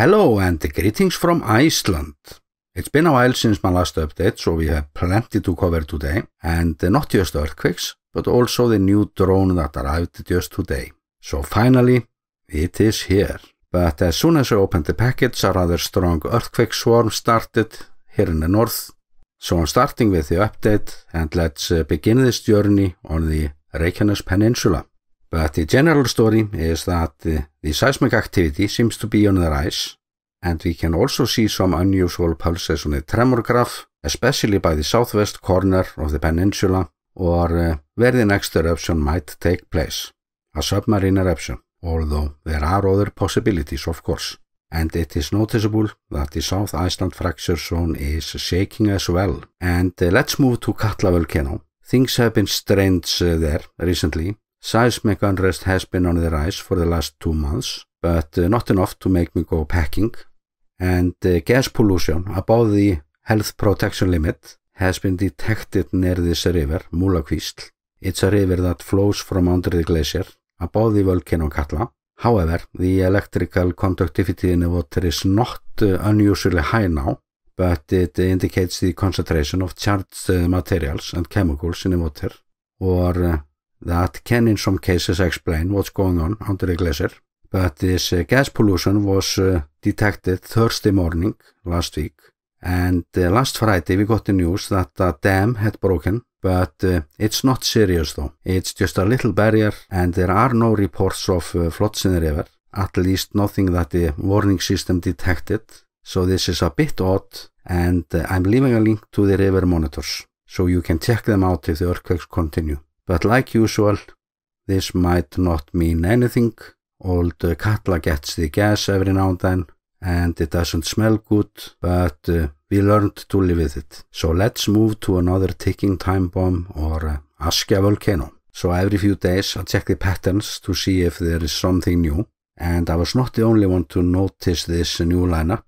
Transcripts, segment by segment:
Hello and greetings from Iceland. It's been a while since my last update, so we have plenty to cover today, and not just earthquakes, but also the new drone that arrived just today. So finally, it is here. But as soon as I opened the package, a rather strong earthquake swarm started here in the north. So I'm starting with the update, and let's uh, begin this journey on the Reykjanes Peninsula. But the general story is that uh, the seismic activity seems to be on the rise, and we can also see some unusual pulses on the tremor graph, especially by the southwest corner of the peninsula, or uh, where the next eruption might take place, a submarine eruption, although there are other possibilities, of course. And it is noticeable that the South Iceland fracture zone is shaking as well. And uh, let's move to Katla volcano. Things have been strange uh, there recently, Seismic unrest has been on the rise for the last two months, but uh, not enough to make me go packing. And uh, gas pollution above the health protection limit has been detected near this river, Múlakvísl. It's a river that flows from under the glacier above the volcano Katla. However, the electrical conductivity in the water is not uh, unusually high now, but it indicates the concentration of charged materials and chemicals in the water, or that can in some cases explain what's going on under the glacier. But this uh, gas pollution was uh, detected Thursday morning last week. And uh, last Friday we got the news that a dam had broken, but uh, it's not serious though. It's just a little barrier and there are no reports of uh, floods in the river. At least nothing that the warning system detected. So this is a bit odd and uh, I'm leaving a link to the river monitors so you can check them out if the earthquakes continue. But like usual, this might not mean anything. Old Katla gets the gas every now and then, and it doesn't smell good, but uh, we learned to live with it. So let's move to another ticking time bomb or uh, Askja volcano. So every few days I check the patterns to see if there is something new, and I was not the only one to notice this new lineup.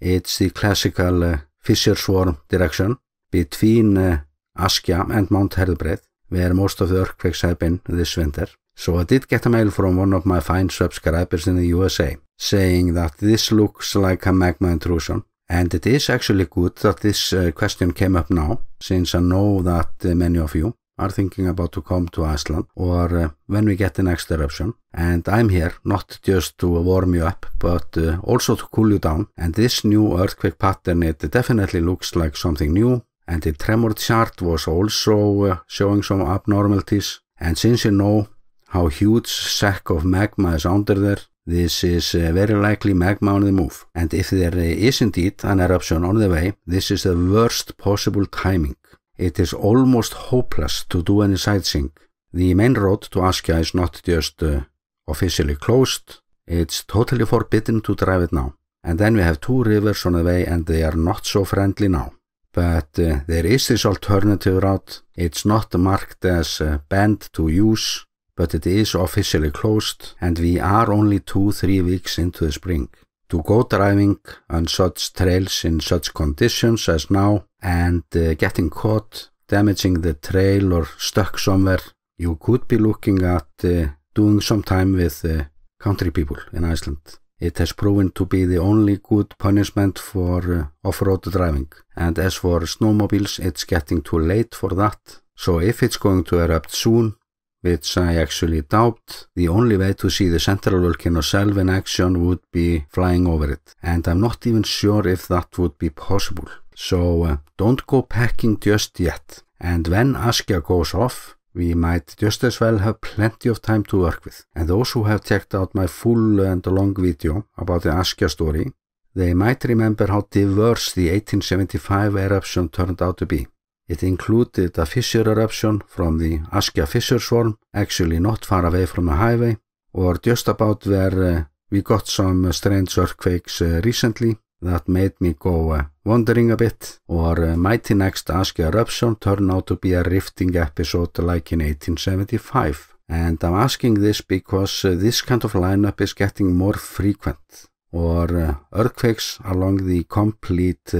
It's the classical uh, Fisher Swarm direction between uh, Askja and Mount Herðbreið where most of the earthquakes been this winter. So I did get a mail from one of my fine subscribers in the USA saying that this looks like a magma intrusion and it is actually good that this uh, question came up now since I know that uh, many of you are thinking about to come to Iceland or uh, when we get the next eruption and I'm here not just to warm you up but uh, also to cool you down and this new earthquake pattern it definitely looks like something new and the tremor chart was also uh, showing some abnormalities. And since you know how huge sack of magma is under there this is uh, very likely magma on the move. And if there is indeed an eruption on the way this is the worst possible timing. It is almost hopeless to do any sightseeing. The main road to Askja is not just uh, officially closed. It's totally forbidden to drive it now. And then we have two rivers on the way and they are not so friendly now but uh, there is this alternative route. It's not marked as uh, banned to use, but it is officially closed and we are only two, three weeks into the spring. To go driving on such trails in such conditions as now and uh, getting caught, damaging the trail or stuck somewhere, you could be looking at uh, doing some time with uh, country people in Iceland. It has proven to be the only good punishment for uh, off-road driving. And as for snowmobiles, it's getting too late for that. So if it's going to erupt soon, which I actually doubt, the only way to see the central volcano self in action would be flying over it. And I'm not even sure if that would be possible. So uh, don't go packing just yet. And when Askja goes off, we might just as well have plenty of time to work with. And those who have checked out my full and long video about the Askja story, they might remember how diverse the 1875 eruption turned out to be. It included a fissure eruption from the Askja fissure swarm, actually not far away from the highway, or just about where uh, we got some strange earthquakes uh, recently, that made me go uh, wondering a bit, or uh, mighty next Askja eruption turn out to be a rifting episode like in 1875. And I'm asking this because uh, this kind of lineup is getting more frequent, or earthquakes along the complete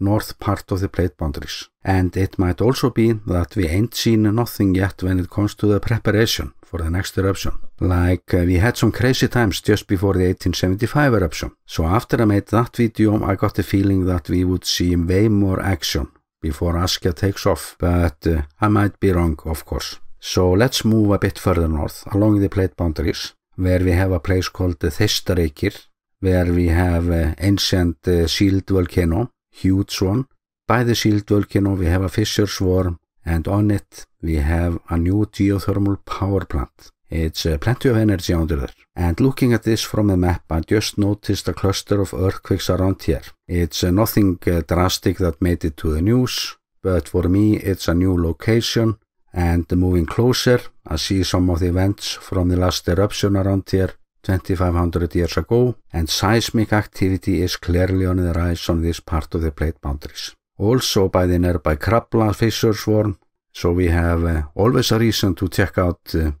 north part of the plate boundaries. And it might also be that we ain't seen nothing yet when it comes to the preparation for the next eruption. Like uh, we had some crazy times just before the 1875 eruption. So after I made that video I got the feeling that we would see way more action before Askja takes off, but uh, I might be wrong of course. So let's move a bit further north along the plate boundaries where we have a place called the Thestareykir where we have uh, ancient uh, sealed volcano, huge one. By the sealed volcano we have a fissure swarm and on it we have a new geothermal power plant. It's uh, plenty of energy under there. And looking at this from the map, I just noticed a cluster of earthquakes around here. It's uh, nothing uh, drastic that made it to the news, but for me it's a new location and moving closer, I see some of the events from the last eruption around here 2500 years ago and seismic activity is clearly on the rise on this part of the plate boundaries. Also by the nearby Krabla fissure swarm, so we have uh, always a reason to check out uh,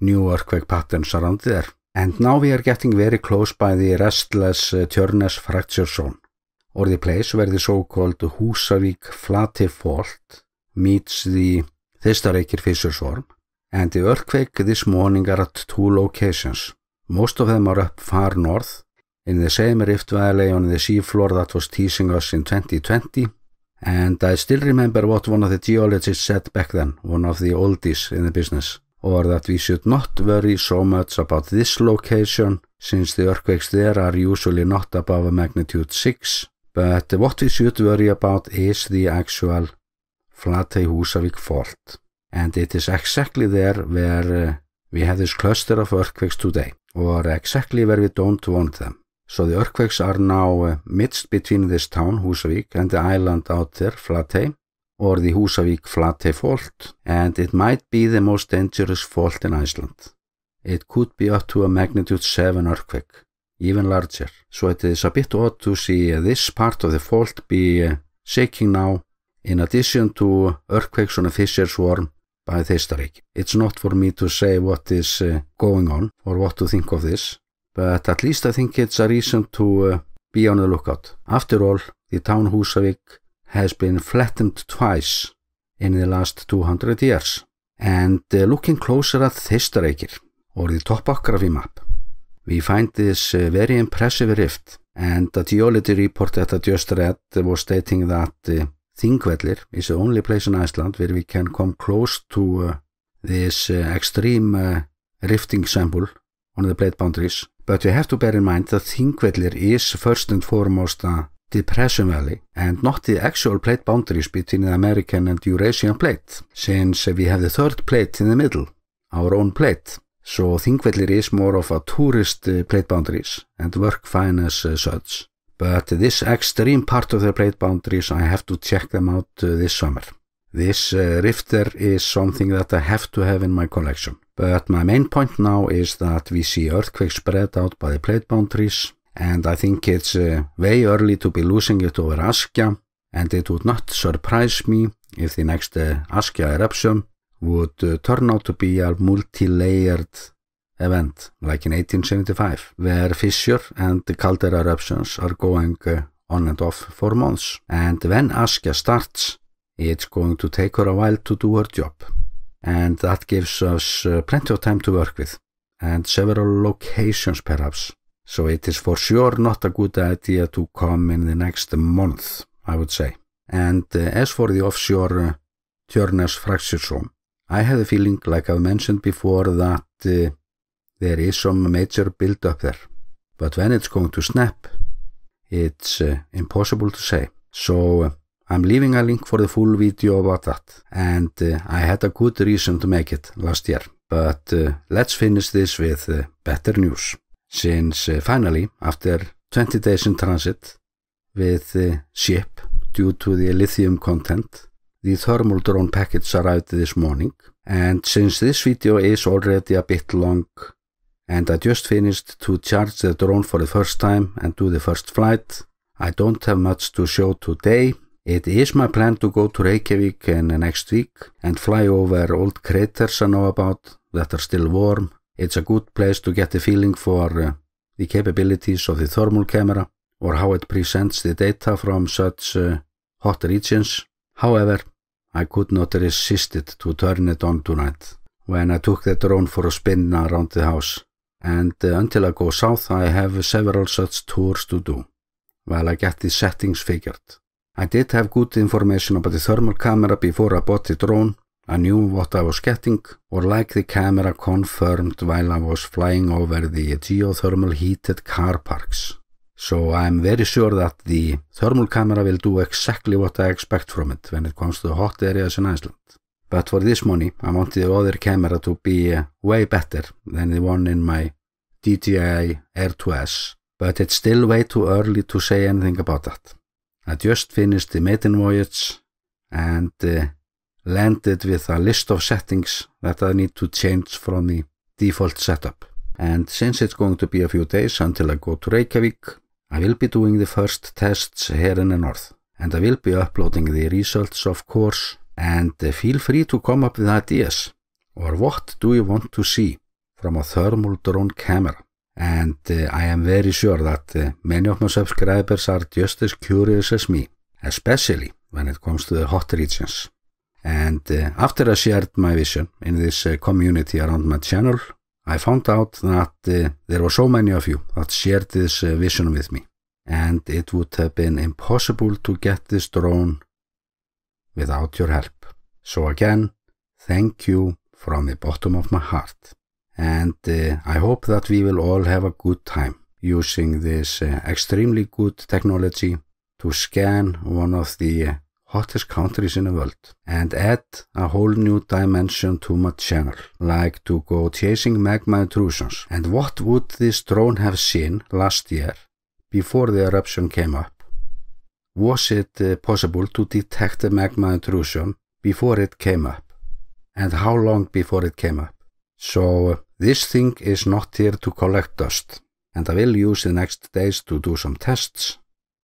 new earthquake patterns around there. And now we are getting very close by the restless uh, Tjörnes fracture zone, or the place where the so-called Húsavík Flati fault meets the Þeistareykir fissure swarm, and the earthquake this morning are at two locations. Most of them are up far north, in the same rift valley on the seafloor that was teasing us in 2020, and I still remember what one of the geologists said back then, one of the oldies in the business, or that we should not worry so much about this location, since the earthquakes there are usually not above a magnitude 6, but what we should worry about is the actual Flatey Húsavík fault. And it is exactly there where uh, we have this cluster of earthquakes today, or exactly where we don't want them. So the earthquakes are now uh, midst between this town, Húsavík, and the island out there, Flatey, or the Húsavík Flatey fault, and it might be the most dangerous fault in Iceland. It could be up to a magnitude 7 earthquake, even larger. So it is a bit odd to see this part of the fault be uh, shaking now in addition to earthquakes on a fissure swarm by Theistareik. It's not for me to say what is uh, going on or what to think of this, but at least I think it's a reason to uh, be on the lookout. After all, the town Húsavík has been flattened twice in the last 200 years. And uh, looking closer at Theistareikir, or the topography map, we find this uh, very impressive rift, and the geology report that I just read was stating that uh, Þingvellir is the only place in Iceland where we can come close to uh, this uh, extreme uh, rifting sample on the plate boundaries. But we have to bear in mind that Þingvellir is first and foremost a depression valley and not the actual plate boundaries between the American and Eurasian plate, since we have the third plate in the middle, our own plate. So Þingvellir is more of a tourist uh, plate boundaries and work fine as uh, such. But this extreme part of the plate boundaries, I have to check them out uh, this summer. This uh, rifter is something that I have to have in my collection. But my main point now is that we see earthquakes spread out by the plate boundaries and I think it's uh, way early to be losing it over Askja and it would not surprise me if the next uh, Askja eruption would uh, turn out to be a multi-layered event like in 1875 where fissure and caldera eruptions are going uh, on and off for months. And when Askja starts it's going to take her a while to do her job. And that gives us uh, plenty of time to work with. And several locations perhaps. So it is for sure not a good idea to come in the next month I would say. And as for the offshore Tjörnes fracture zone I have the feeling like I've mentioned before that there is some major build up there. But when it's going to snap, it's uh, impossible to say. So uh, I'm leaving a link for the full video about that. And uh, I had a good reason to make it last year. But uh, let's finish this with uh, better news. Since uh, finally, after 20 days in transit with the ship due to the lithium content, the thermal drone package arrived this morning. And since this video is already a bit long, and I just finished to charge the drone for the first time and do the first flight. I don't have much to show today. It is my plan to go to Reykjavik in next week and fly over old craters I know about that are still warm. It's a good place to get a feeling for uh, the capabilities of the thermal camera or how it presents the data from such uh, hot regions. However, I could not resist it to turn it on tonight when I took the drone for a spin around the house. And uh, until I go south, I have several such tours to do while I get the settings figured. I did have good information about the thermal camera before I bought the drone. I knew what I was getting, or like the camera confirmed while I was flying over the geothermal heated car parks. So I'm very sure that the thermal camera will do exactly what I expect from it when it comes to hot areas in Iceland. But for this money, I wanted the other camera to be uh, way better than the one in my DJI Air 2S. But it's still way too early to say anything about that. I just finished the maiden voyage and uh, landed with a list of settings that I need to change from the default setup. And since it's going to be a few days until I go to Reykjavik, I will be doing the first tests here in the north. And I will be uploading the results of course and uh, feel free to come up with ideas. Or what do you want to see from a thermal drone camera? And uh, I am very sure that uh, many of my subscribers are just as curious as me, especially when it comes to the hot regions. And uh, after I shared my vision in this uh, community around my channel, I found out that uh, there were so many of you that shared this uh, vision with me. And it would have been impossible to get this drone without your help. So again, thank you from the bottom of my heart. And uh, I hope that we will all have a good time using this uh, extremely good technology to scan one of the hottest countries in the world and add a whole new dimension to my channel, like to go chasing magma intrusions. And what would this drone have seen last year before the eruption came up? Was it uh, possible to detect the magma intrusion before it came up? And how long before it came up? So this thing is not here to collect dust, and I will use the next days to do some tests,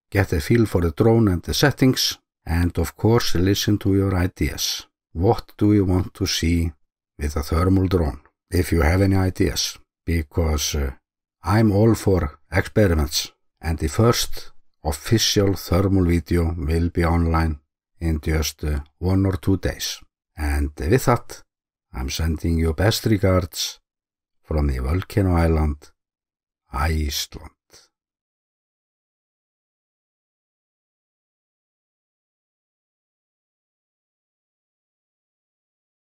get a feel for the drone and the settings, and of course listen to your ideas. What do you want to see with a thermal drone, if you have any ideas? Because uh, I'm all for experiments, and the first official thermal video will be online in just uh, one or two days. And with that, I'm sending you best regards from the volcano island, Iceland.